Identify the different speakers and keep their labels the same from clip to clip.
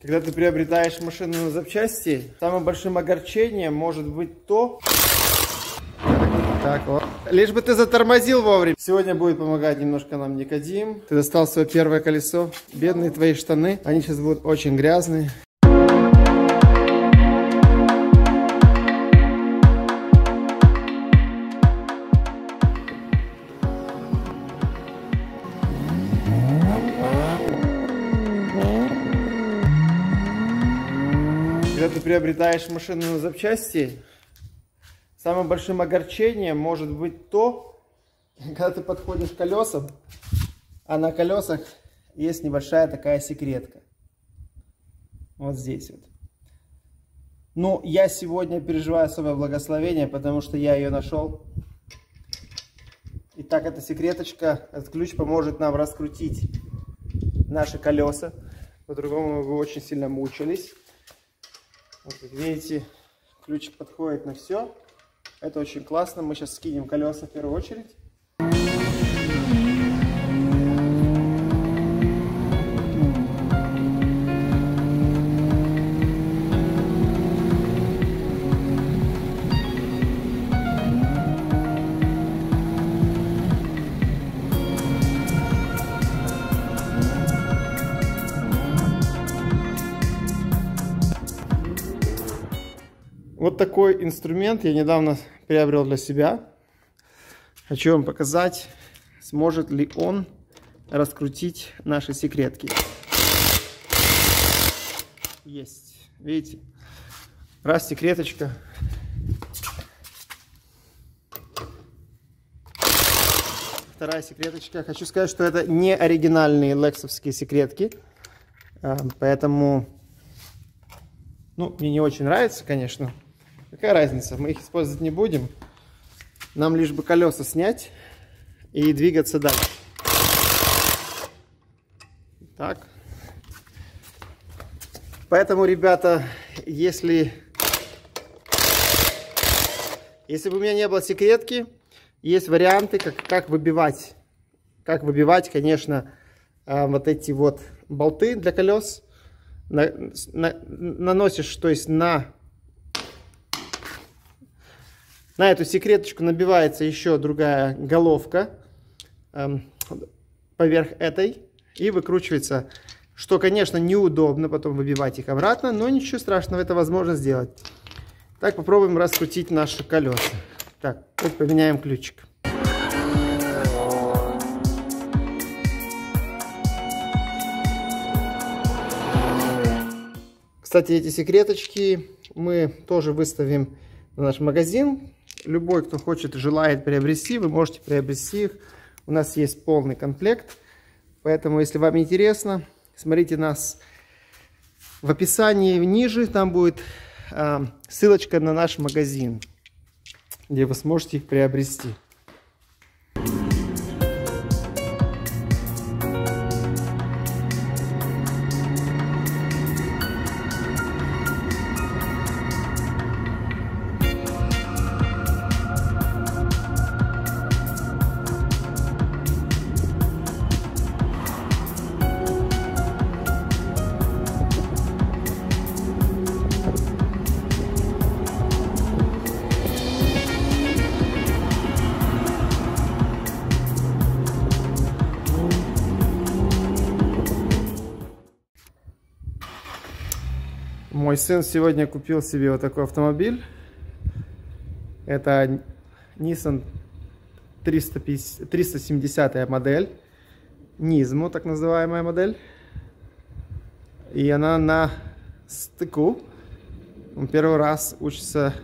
Speaker 1: Когда ты приобретаешь машину на запчасти, самым большим огорчением может быть то... Так, вот. Лишь бы ты затормозил вовремя. Сегодня будет помогать немножко нам Никодим. Ты достал свое первое колесо. Бедные твои штаны. Они сейчас будут очень грязные. Когда ты приобретаешь машину на запчасти, самым большим огорчением может быть то, когда ты подходишь к колесам, а на колесах есть небольшая такая секретка. Вот здесь вот. Ну, я сегодня переживаю особое благословение, потому что я ее нашел. Итак, эта секреточка, этот ключ поможет нам раскрутить наши колеса. По-другому мы бы очень сильно мучились. Вот как видите, ключик подходит на все. Это очень классно. Мы сейчас скинем колеса в первую очередь. Такой инструмент я недавно приобрел для себя. Хочу вам показать, сможет ли он раскрутить наши секретки. Есть. Видите? Раз секреточка. Вторая секреточка. Хочу сказать, что это не оригинальные лексовские секретки. А, поэтому, ну, мне не очень нравится, конечно. Какая разница, мы их использовать не будем. Нам лишь бы колеса снять и двигаться дальше. Так. Поэтому, ребята, если, если бы у меня не было секретки, есть варианты, как, как выбивать. Как выбивать, конечно, а, вот эти вот болты для колес. На, на, наносишь, то есть на на эту секреточку набивается еще другая головка эм, поверх этой и выкручивается. Что, конечно, неудобно потом выбивать их обратно, но ничего страшного, это возможно сделать. Так, попробуем раскрутить наши колеса. Так, поменяем ключик. Кстати, эти секреточки мы тоже выставим на наш магазин. Любой, кто хочет, желает приобрести, вы можете приобрести их. У нас есть полный комплект. Поэтому, если вам интересно, смотрите нас в описании ниже. Там будет э, ссылочка на наш магазин, где вы сможете их приобрести. Мой сын сегодня купил себе вот такой автомобиль. Это Nissan 350, 370 модель. Низму, так называемая модель. И она на стыку. Он первый раз учится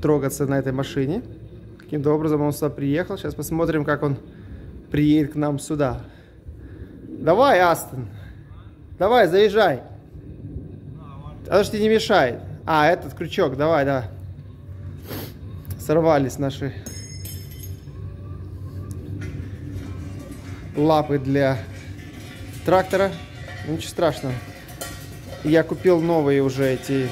Speaker 1: трогаться на этой машине. Каким-то образом он сюда приехал. Сейчас посмотрим, как он приедет к нам сюда. Давай, Астон. Давай, заезжай. Что не мешает. А, этот крючок, давай, да. Сорвались наши лапы для трактора. Ничего страшного. Я купил новые уже эти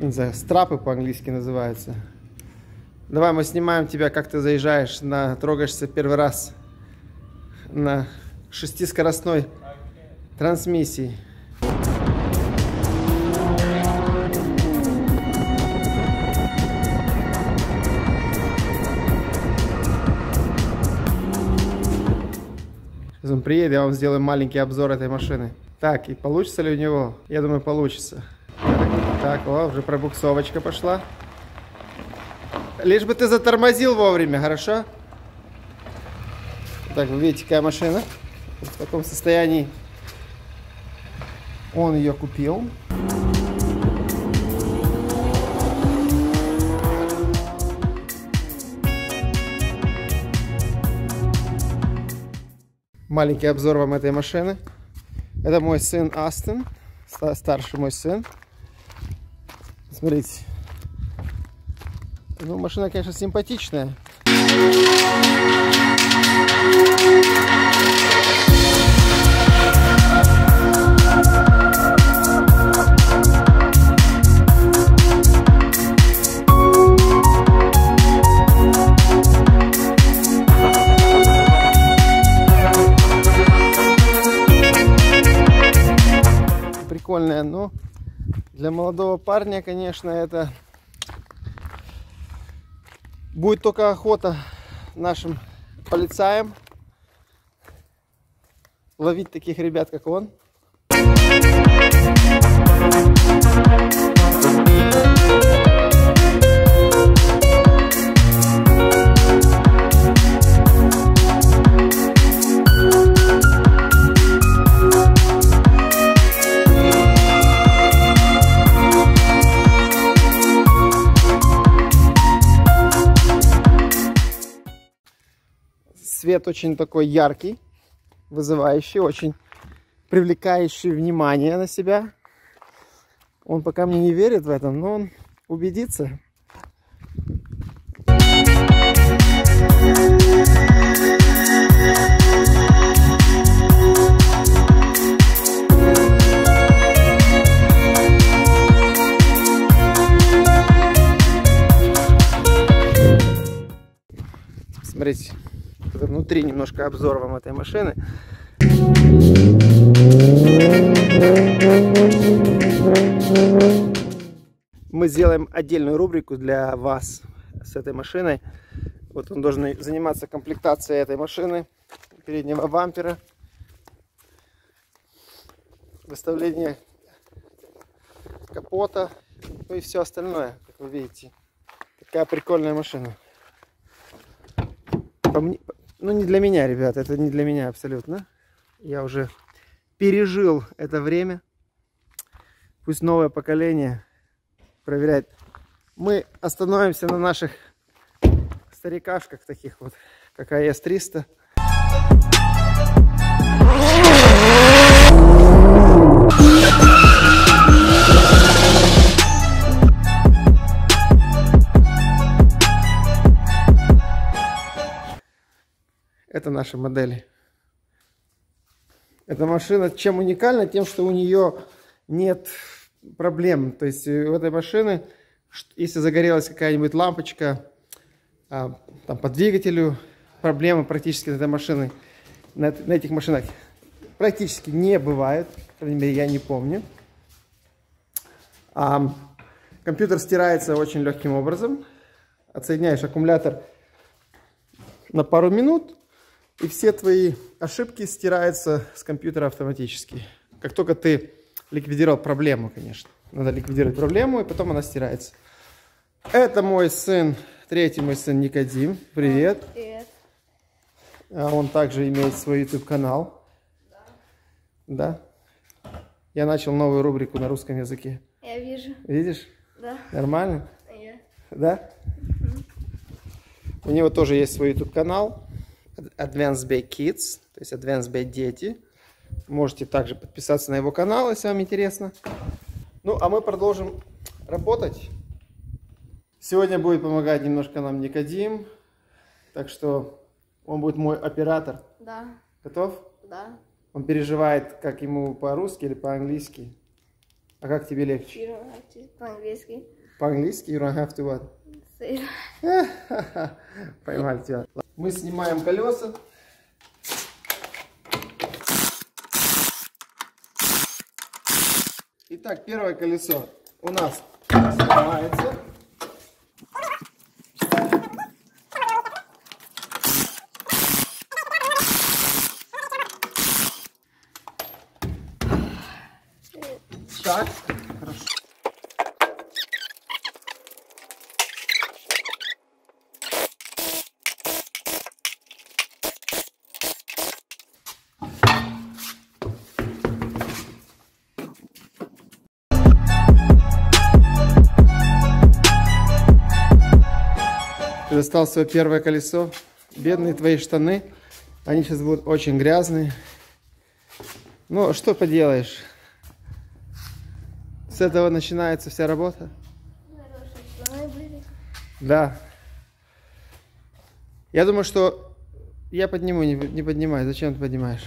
Speaker 1: не знаю, страпы по-английски называются. Давай мы снимаем тебя, как ты заезжаешь, на, трогаешься первый раз на шестискоростной трансмиссии. Сейчас он приедет, я вам сделаю маленький обзор этой машины. Так, и получится ли у него? Я думаю, получится. Так, о, уже пробуксовочка пошла. Лишь бы ты затормозил вовремя, хорошо? Так, вы видите, какая машина. В таком состоянии он ее купил. Маленький обзор вам этой машины. Это мой сын Астон, старший мой сын. Смотрите. Ну, машина, конечно, симпатичная. Прикольная, но для молодого парня, конечно, это будет только охота нашим полицаям ловить таких ребят, как он. Свет очень такой яркий, вызывающий, очень привлекающий внимание на себя. Он пока мне не верит в этом, но он убедится. Смотрите, внутри немножко обзор вам этой машины. Мы сделаем отдельную рубрику для вас с этой машиной. Вот он должен заниматься комплектацией этой машины, переднего бампера, выставление капота, ну и все остальное, как вы видите. Такая прикольная машина. Ну, не для меня, ребят, это не для меня абсолютно. Я уже пережил это время. Пусть новое поколение проверяет. Мы остановимся на наших старикашках таких вот, как АЭС-300. Это наши модели. Эта машина чем уникальна? Тем, что у нее нет проблем. То есть э, у этой машины, если загорелась какая-нибудь лампочка а, там, по двигателю, проблемы практически с этой машиной, на, на этих машинах практически не бывает. По крайней мере, я не помню. А, компьютер стирается очень легким образом. Отсоединяешь аккумулятор на пару минут, и все твои ошибки стираются с компьютера автоматически. Как только ты ликвидировал проблему, конечно. Надо ликвидировать проблему, и потом она стирается. Это мой сын, третий мой сын Никодим. Привет. Привет. А он также имеет свой YouTube-канал. Да. Да? Я начал новую рубрику на русском языке.
Speaker 2: Я вижу.
Speaker 1: Видишь?
Speaker 2: Да.
Speaker 1: Нормально?
Speaker 2: Нет.
Speaker 1: Да? Угу. У него тоже есть свой YouTube-канал. Advanced Bay Kids, то есть Advanced Bay Дети. Можете также подписаться на его канал, если вам интересно. Ну, а мы продолжим работать. Сегодня будет помогать немножко нам Никодим. Так что он будет мой оператор.
Speaker 2: Да.
Speaker 1: Готов?
Speaker 2: Да.
Speaker 1: Он переживает, как ему по-русски или по-английски. А как тебе легче?
Speaker 2: По-английски.
Speaker 1: По-английски? You don't have to what?
Speaker 2: сыр.
Speaker 1: Поймали тебя. Мы снимаем колеса. Итак, первое колесо у нас снимается. Достал свое первое колесо. Бедные твои штаны. Они сейчас будут очень грязные. Ну, что поделаешь. С этого начинается вся работа. Да. Я думаю, что я подниму, не, не поднимай. Зачем ты поднимаешь?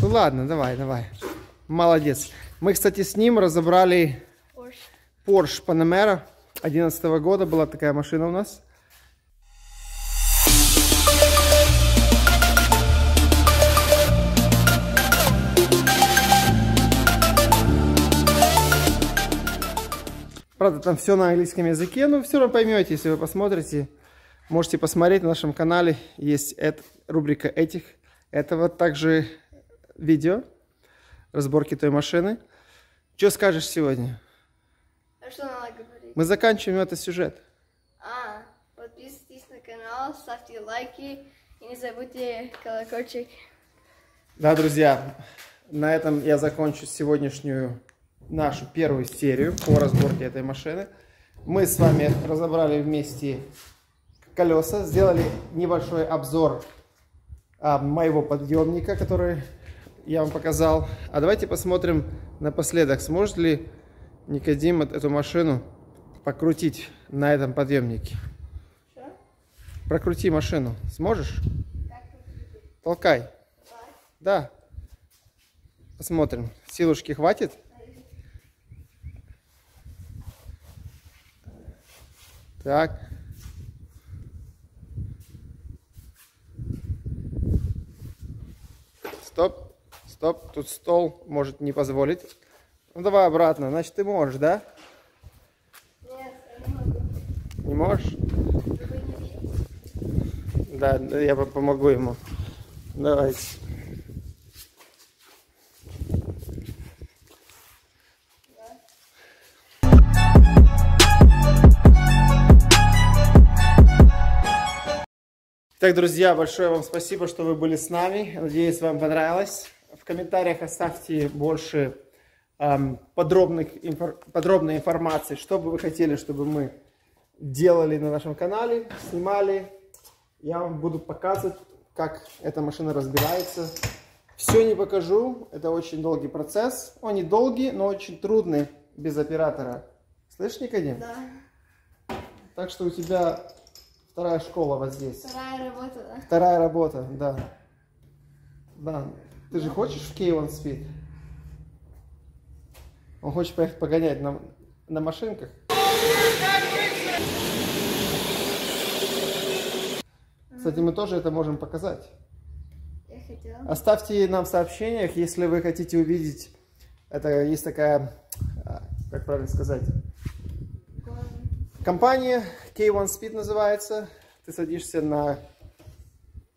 Speaker 1: Ну ладно, давай, давай. Молодец. Мы, кстати, с ним разобрали
Speaker 2: Porsche.
Speaker 1: Porsche Panamera 11 года. Была такая машина у нас. Правда, там все на английском языке, но все равно поймете, если вы посмотрите. Можете посмотреть на нашем канале. Есть эт- рубрика этих. Это вот также видео разборки той машины. Что скажешь сегодня?
Speaker 2: А что надо говорить?
Speaker 1: Мы заканчиваем этот сюжет.
Speaker 2: А, подписывайтесь на канал, ставьте лайки и не забудьте колокольчик.
Speaker 1: Да, друзья, на этом я закончу сегодняшнюю нашу первую серию по разборке этой машины. Мы с вами разобрали вместе колеса, сделали небольшой обзор а, моего подъемника, который я вам показал. А давайте посмотрим напоследок, сможет ли Никодим эт- эту машину покрутить на этом подъемнике.
Speaker 2: Что?
Speaker 1: Прокрути машину. Сможешь? Толкай. Да. Посмотрим. Силушки хватит? Так. Стоп. Стоп. Тут стол может не позволить. Ну давай обратно. Значит, ты можешь, да?
Speaker 2: Нет, я не могу.
Speaker 1: Не можешь? Да, я по- помогу ему. Давайте. Так, друзья, большое вам спасибо, что вы были с нами. Надеюсь, вам понравилось. В комментариях оставьте больше ам, подробных, инфор- подробной информации, что бы вы хотели, чтобы мы делали на нашем канале, снимали. Я вам буду показывать, как эта машина разбирается. Все не покажу, это очень долгий процесс. Он не долгий, но очень трудный без оператора. Слышь, Никодим?
Speaker 2: Да.
Speaker 1: Так что у тебя вторая школа вот здесь.
Speaker 2: Вторая работа, да?
Speaker 1: Вторая работа, да. Да. Ты же хочешь в K1 Speed? Он хочет поехать погонять на, на машинках. Кстати, мы тоже это можем показать.
Speaker 2: Я хотела.
Speaker 1: Оставьте нам в сообщениях, если вы хотите увидеть. Это есть такая, а, как правильно сказать, компания K1 Speed называется. Ты садишься на,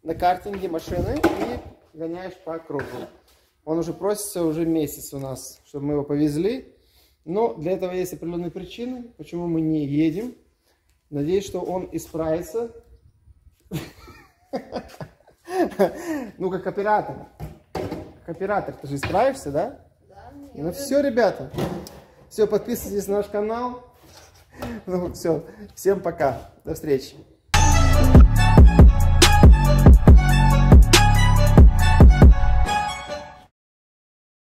Speaker 1: на картинге машины и гоняешь по кругу. Он уже просится уже месяц у нас, чтобы мы его повезли. Но для этого есть определенные причины, почему мы не едем. Надеюсь, что он исправится. Ну, как оператор. Как оператор, ты же исправишься, да?
Speaker 2: Да,
Speaker 1: Ну все, ребята. Все, подписывайтесь на наш канал. Ну все, всем пока. До встречи.